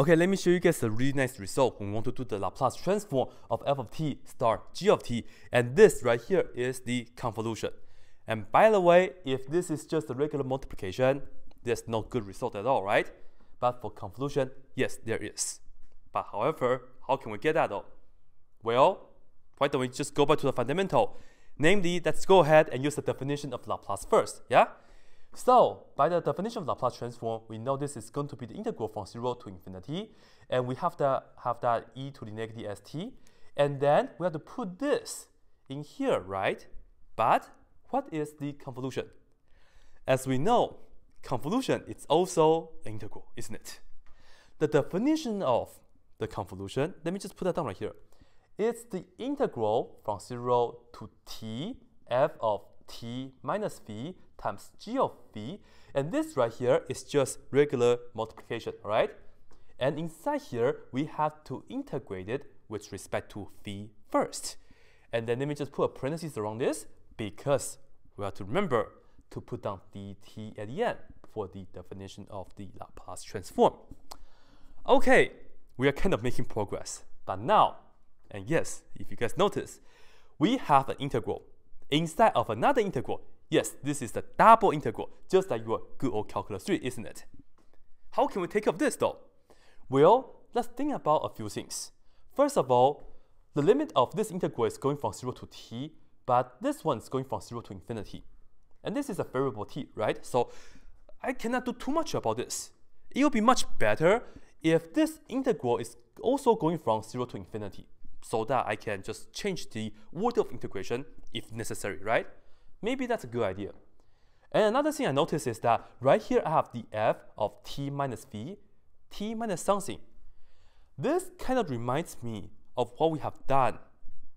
Okay, let me show you guys a really nice result we want to do the Laplace transform of f of t star g of t. And this right here is the convolution. And by the way, if this is just a regular multiplication, there's no good result at all, right? But for convolution, yes, there is. But however, how can we get that though? Well, why don't we just go back to the fundamental? Namely, let's go ahead and use the definition of Laplace first, yeah? So, by the definition of Laplace transform, we know this is going to be the integral from 0 to infinity, and we have to have that e to the negative st, and then we have to put this in here, right? But what is the convolution? As we know, convolution is also integral, isn't it? The definition of the convolution, let me just put that down right here. It's the integral from 0 to t f of t minus v times g of v. And this right here is just regular multiplication, right? And inside here, we have to integrate it with respect to v first. And then let me just put a parenthesis around this because we have to remember to put down dt at the end for the definition of the Laplace transform. Okay, we are kind of making progress. But now, and yes, if you guys notice, we have an integral inside of another integral. Yes, this is the double integral, just like your good old calculus 3, isn't it? How can we take care of this though? Well, let's think about a few things. First of all, the limit of this integral is going from 0 to t, but this one is going from 0 to infinity. And this is a variable t, right? So I cannot do too much about this. It will be much better if this integral is also going from 0 to infinity so that I can just change the order of integration if necessary, right? Maybe that's a good idea. And another thing I noticed is that right here I have the f of t minus v, t minus something. This kind of reminds me of what we have done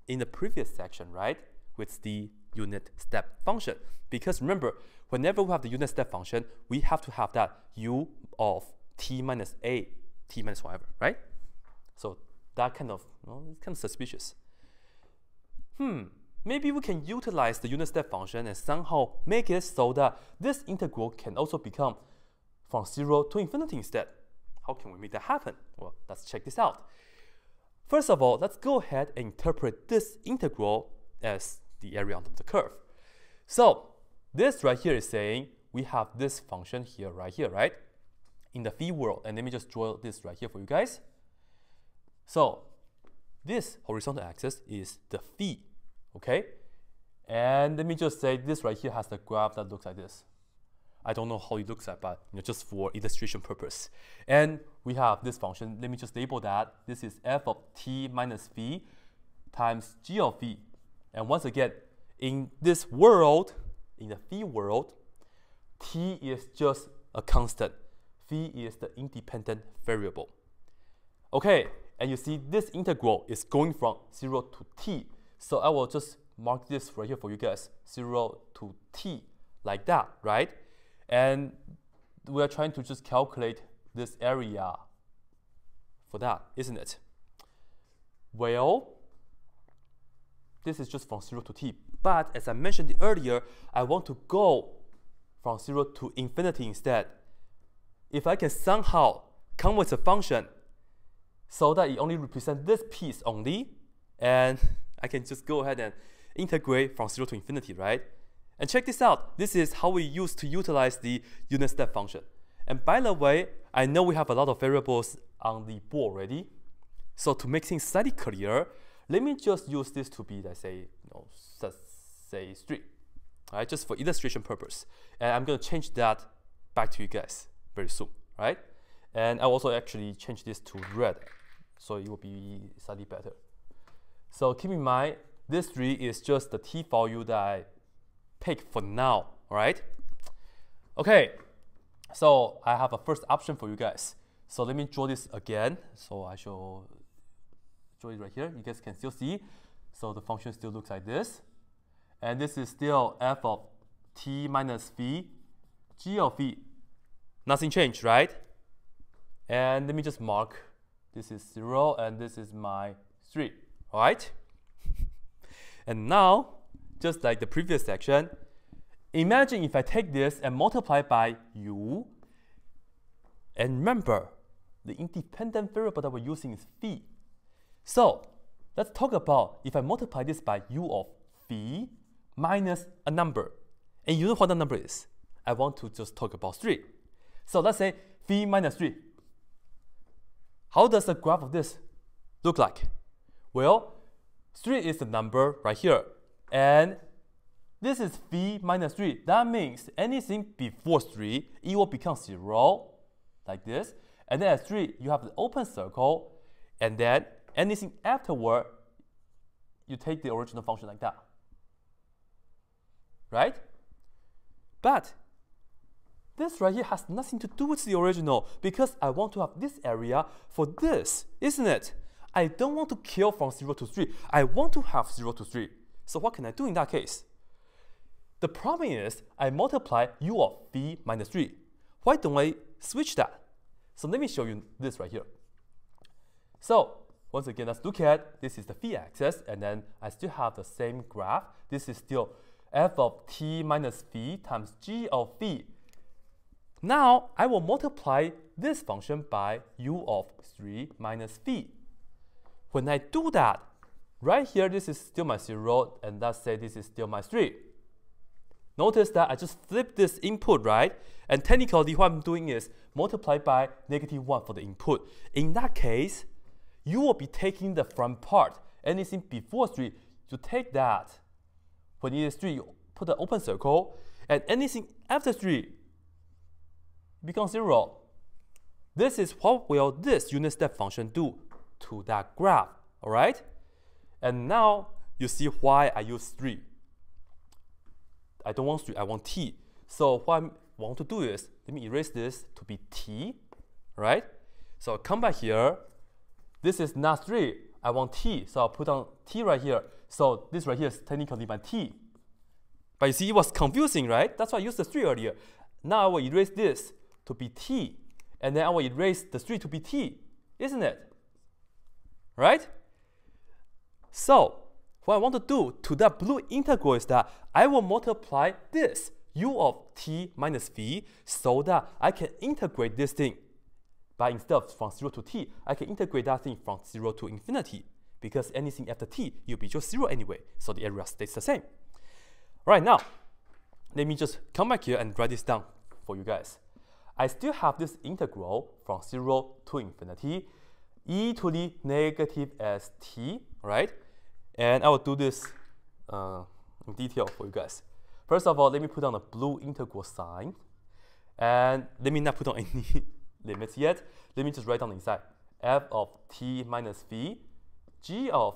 in the previous section, right? With the unit step function. Because remember, whenever we have the unit step function, we have to have that u of t minus a, t minus whatever, right? So that kind of, well, it's kind of suspicious. Hmm, maybe we can utilize the unit step function and somehow make it so that this integral can also become from 0 to infinity instead. How can we make that happen? Well, let's check this out. First of all, let's go ahead and interpret this integral as the area under the curve. So this right here is saying we have this function here, right here, right? In the phi world. And let me just draw this right here for you guys. So this horizontal axis is the phi, okay? And let me just say this right here has the graph that looks like this. I don't know how it looks like, but you know, just for illustration purpose. And we have this function. Let me just label that. This is f of t minus v times g of v. And once again, in this world, in the phi world, t is just a constant. Phi is the independent variable. Okay, and you see this integral is going from 0 to t. So I will just mark this right here for you guys, 0 to t, like that, right? And we are trying to just calculate this area for that, isn't it? Well, this is just from 0 to t. But as I mentioned earlier, I want to go from 0 to infinity instead. If I can somehow come with a function so that it only represents this piece only, and I can just go ahead and integrate from 0 to infinity, right? And check this out. This is how we used to utilize the unit step function. And by the way, I know we have a lot of variables on the board already. So to make things slightly clearer, let me just use this to be, let's say, you know, say 3, right? Just for illustration purpose. And I'm going to change that back to you guys very soon, right? And I'll also actually change this to red, so it will be slightly better. So keep in mind, this 3 is just the t value that I pick for now, right? Okay, so I have a first option for you guys. So let me draw this again. So I shall draw it right here. You guys can still see. So the function still looks like this. And this is still f of t minus v, g of v. Nothing changed, right? And let me just mark this is 0 and this is my 3, all right? and now, just like the previous section, imagine if I take this and multiply by u. And remember, the independent variable that we're using is phi. So let's talk about if I multiply this by u of phi minus a number. And you know what the number is. I want to just talk about 3. So let's say phi minus 3. How does the graph of this look like? Well, 3 is the number right here. And this is phi minus 3. That means anything before 3, it will become 0, like this. And then at 3, you have the open circle. And then anything afterward, you take the original function like that. Right? But this right here has nothing to do with the original because I want to have this area for this, isn't it? I don't want to kill from 0 to 3. I want to have 0 to 3. So what can I do in that case? The problem is I multiply u of v minus 3. Why don't I switch that? So let me show you this right here. So once again, let's look at this is the v-axis, and then I still have the same graph. This is still f of t minus v times g of v. now I will multiply this function by u of 3 minus phi. When I do that, right here this is still my 0 and let's say this is still my 3. Notice that I just flip this input, right? And technically what I'm doing is multiply by negative 1 for the input. In that case, you will be taking the front part, anything before 3, you take that. When it is 3, you put an open circle, and anything after 3, becomes zero. This is what will this unit step function do to that graph, all right? And now you see why I use 3. I don't want 3, I want t. So what I want to do is, let me erase this to be t, right? So come back here. This is not 3, I want t. So I'll put on t right here. So this right here is technically my t. But you see, it was confusing, right? That's why I used the 3 earlier. Now I will erase this to be t, and then I will erase the 3 to be t, isn't it? Right? So, what I want to do to that blue integral is that I will multiply this u of t minus v so that I can integrate this thing. But instead of from 0 to t, I can integrate that thing from 0 to infinity because anything after t, you'll be just 0 anyway, so the area stays the same. Right now, let me just come back here and write this down for you guys. I still have this integral from 0 to infinity e to the negative st, right? And I will do this uh, in detail for you guys. First of all, let me put on a blue integral sign. And let me not put on any limits yet. Let me just write down inside f of t minus phi, g of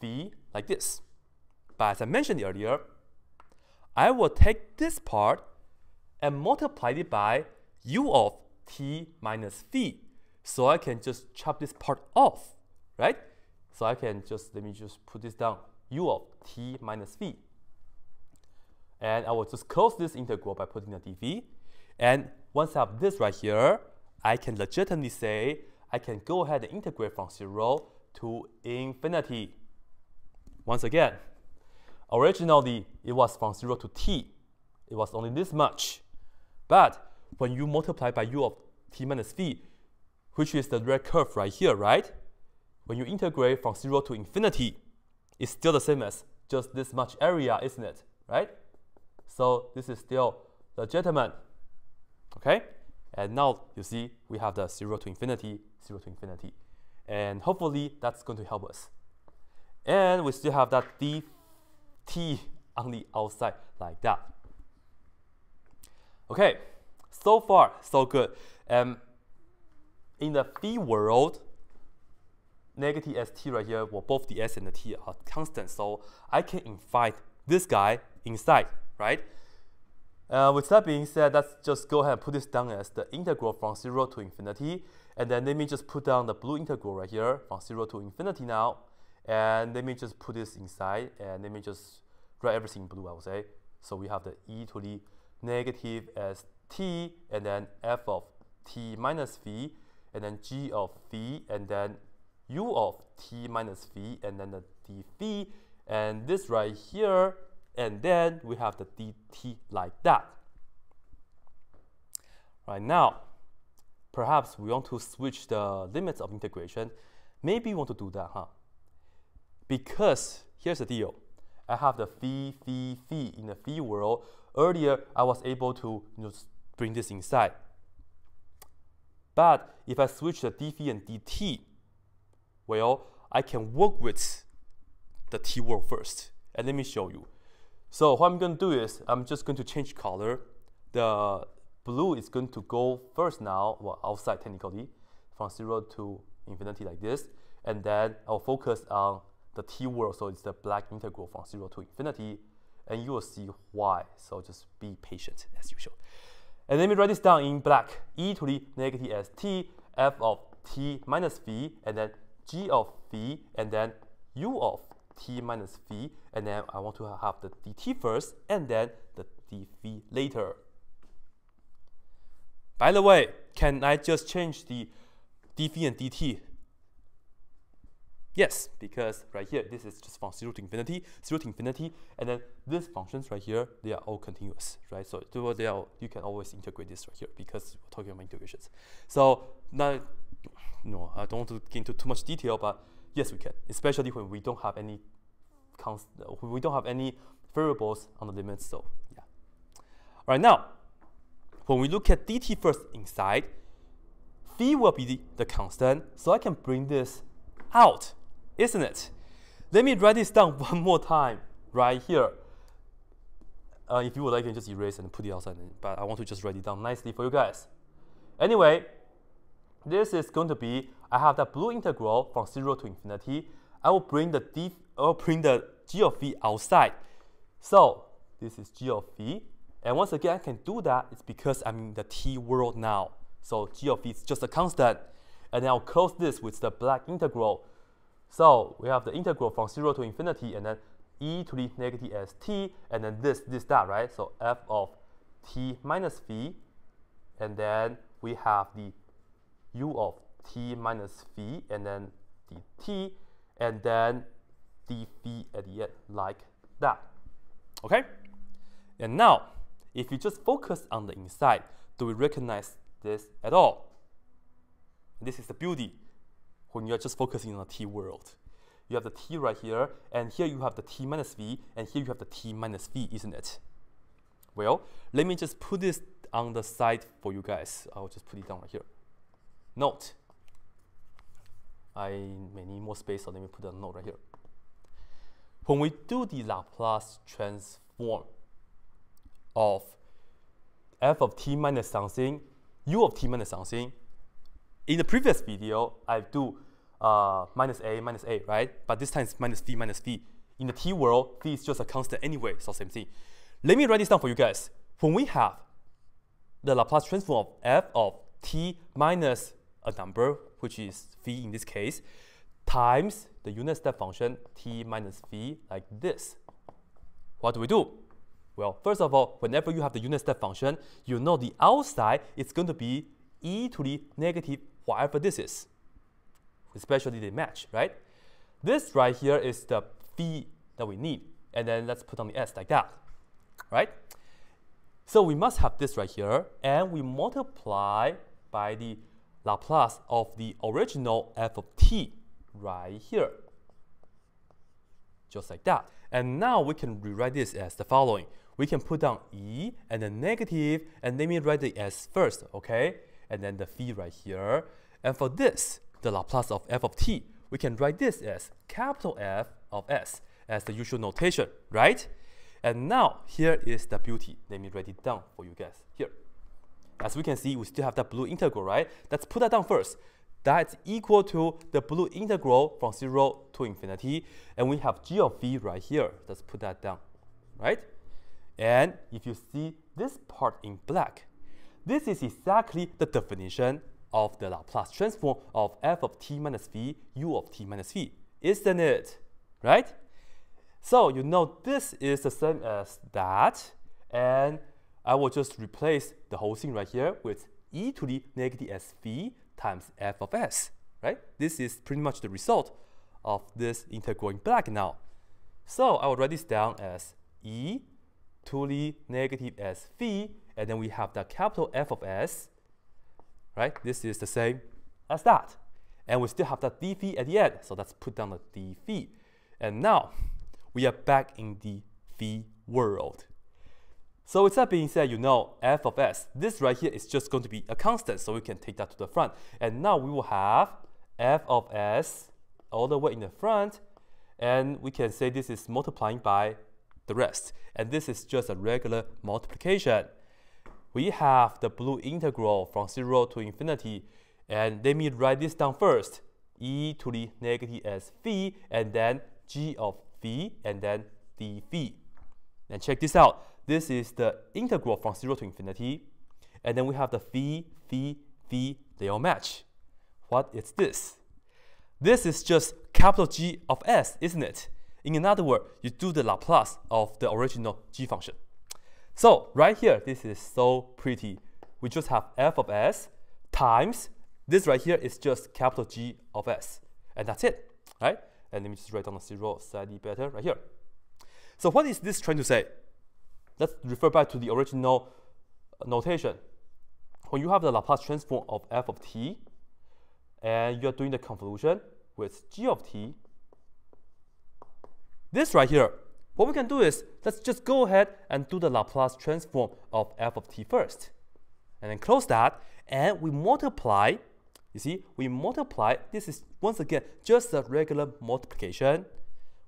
phi, like this. But as I mentioned earlier, I will take this part and multiply it by u of t minus phi. So I can just chop this part off, right? So I can just, let me just put this down, u of t minus v. And I will just close this integral by putting a dv. And once I have this right here, I can legitimately say I can go ahead and integrate from 0 to infinity. Once again, originally it was from 0 to t. It was only this much. But when you multiply by u of t minus phi, which is the red curve right here, right? When you integrate from 0 to infinity, it's still the same as just this much area, isn't it? Right? So this is still legitimate. Okay? And now you see we have the 0 to infinity, 0 to infinity. And hopefully that's going to help us. And we still have that dt on the outside like that. Okay. So far, so good. Um, in the phi world, negative st right here, well, both the s and the t are constant, so I can invite this guy inside, right? Uh, with that being said, let's just go ahead and put this down as the integral from 0 to infinity. And then let me just put down the blue integral right here from 0 to infinity now. And let me just put this inside and let me just write everything in blue, I would say. So we have the e to the negative s t and then f of t minus phi and then g of phi and then u of t minus phi and then the d phi and this right here and then we have the dt like that. Right now, perhaps we want to switch the limits of integration. Maybe we want to do that, huh? Because here's the deal. I have the phi, phi, phi in the phi world. Earlier, I was able to you know, bring this inside. But if I switch the dv and dt, well, I can work with the t world first. And let me show you. So what I'm going to do is I'm just going to change color. The blue is going to go first now, well, outside technically, from 0 to infinity like this. And then I'll focus on the t world, so it's the black integral from 0 to infinity. And you will see why, so just be patient as usual. And let me write this down in black. e to the negative st, f of t minus v, and then g of v, and then u of t minus v, and then I want to have the dt first, and then the dv later. By the way, can I just change the dv and dt? Yes, because right here, this is just from 0 to infinity, 0 to infinity, and then these functions right here, they are all continuous, right? So they are, you can always integrate this right here because we're talking about integrations. So now, no, I don't want to get into too much detail, but yes, we can, especially when we don't have any const we don't have any variables on the limits. So yeah. All right, now, when we look at dt first inside, phi will be the, the constant, so I can bring this out isn't it? Let me write this down one more time right here. Uh, if you would like, you can just erase and put it outside, but I want to just write it down nicely for you guys. Anyway, this is going to be, I have that blue integral from 0 to infinity. I will bring the d, I will bring the g of v outside. So this is g of v. And once again, I can do that. It's because I'm in the t world now. So g of v is just a constant. And then I'll close this with the black integral. So we have the integral from 0 to infinity and then e to the negative st and then this, this, that, right? So f of t minus v and then we have the u of t minus v and then the t and then d phi at the end like that. Okay? And now, if you just focus on the inside, do we recognize this at all? This is the beauty when you're just focusing on the t world. You have the t right here, and here you have the t minus v, and here you have the t minus v, isn't it? Well, let me just put this on the side for you guys. I'll just put it down right here. Note. I may need more space, so let me put a note right here. When we do the Laplace transform of f of t minus something, u of t minus something, in the previous video, I do uh, minus a minus a, right? But this time it's minus v minus v. In the t world, v is just a constant anyway, so same thing. Let me write this down for you guys. When we have the Laplace transform of f of t minus a number, which is v in this case, times the unit step function t minus v like this. What do we do? Well, first of all, whenever you have the unit step function, you know the outside is going to be e to the negative whatever this is especially they match, right? This right here is the phi that we need. And then let's put on the s like that, right? So we must have this right here, and we multiply by the Laplace of the original f of t right here. Just like that. And now we can rewrite this as the following. We can put down e and then negative, and let me write the s first, okay? And then the phi right here. And for this, the Laplace of f of t, we can write this as capital F of s as the usual notation, right? And now here is the beauty. Let me write it down for you guys here. As we can see, we still have that blue integral, right? Let's put that down first. That's equal to the blue integral from 0 to infinity. And we have g of v right here. Let's put that down, right? And if you see this part in black, this is exactly the definition of the Laplace transform of f of t minus v, u of t minus v, isn't it? Right? So you know this is the same as that, and I will just replace the whole thing right here with e to the negative sv times f of s, right? This is pretty much the result of this integral in black now. So I will write this down as e to the negative sv, and then we have the capital F of s right? This is the same as that. And we still have that d phi at the end, so let's put down the d phi. And now, we are back in the phi world. So with that being said, you know f of s, this right here is just going to be a constant, so we can take that to the front. And now we will have f of s all the way in the front, and we can say this is multiplying by the rest. And this is just a regular multiplication. We have the blue integral from 0 to infinity, and let me write this down first. e to the negative s phi, and then g of phi, and then d phi. And check this out. This is the integral from 0 to infinity. And then we have the phi, phi, phi, they all match. What is this? This is just capital G of s, isn't it? In another word, you do the Laplace of the original g function. So right here, this is so pretty. We just have f of s times, this right here is just capital G of s. And that's it, right? And let me just write down the zero slightly better right here. So what is this trying to say? Let's refer back to the original notation. When you have the Laplace transform of f of t, and you're doing the convolution with g of t, this right here, what we can do is, let's just go ahead and do the Laplace transform of f of t first. And then close that, and we multiply, you see, we multiply, this is once again just a regular multiplication.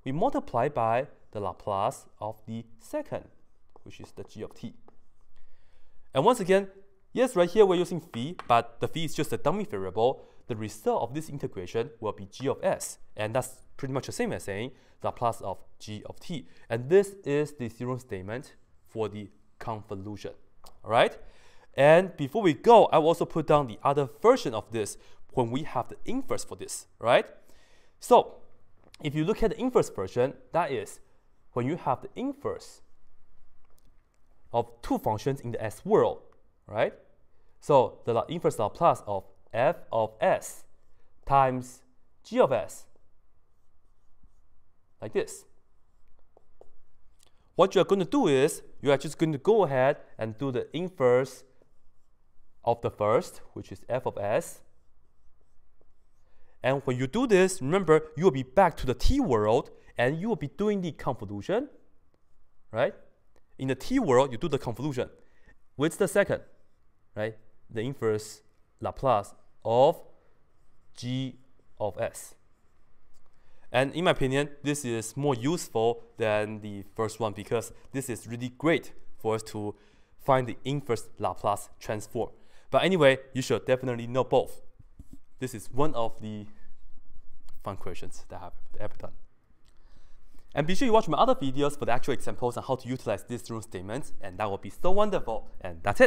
We multiply by the Laplace of the second which is the g of t. And once again, yes, right here we're using phi, but the phi is just a dummy variable. The result of this integration will be g of s, and that's pretty much the same as saying Laplace of g of t. And this is the theorem statement for the convolution. All right? And before we go, I will also put down the other version of this when we have the inverse for this, right? So if you look at the inverse version, that is when you have the inverse of two functions in the S world, right? So the inverse Laplace of f of s times g of s, like this. What you're going to do is, you are just going to go ahead and do the inverse of the first, which is f of s. And when you do this, remember, you will be back to the t world, and you will be doing the convolution, right? In the T world, you do the convolution. What's the second? Right? The inverse Laplace of g of s. And in my opinion, this is more useful than the first one because this is really great for us to find the inverse Laplace transform. But anyway, you should definitely know both. This is one of the fun questions that I've ever done. And be sure you watch my other videos for the actual examples on how to utilize these rule statements, and that will be so wonderful. And that's it.